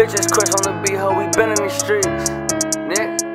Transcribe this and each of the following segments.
Bitches Chris on the beat, ho, we been in these streets. Nick.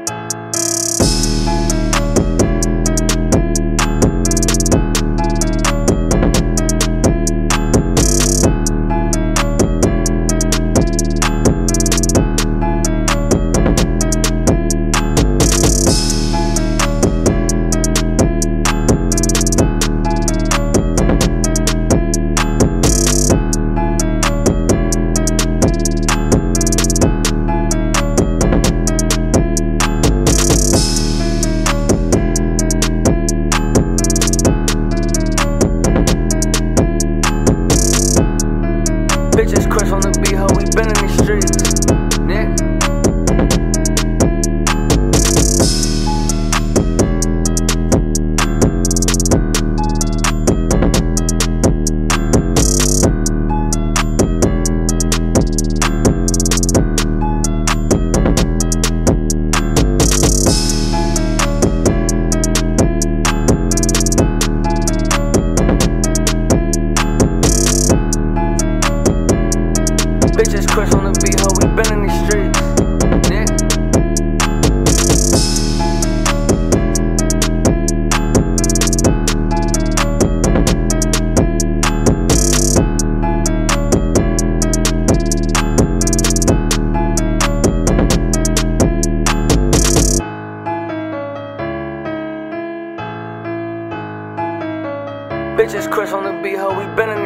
Bitches Chris Bitches Chris on the beat, ho, we been in these streets. Nick. Bitches Chris on the beat, ho, we been in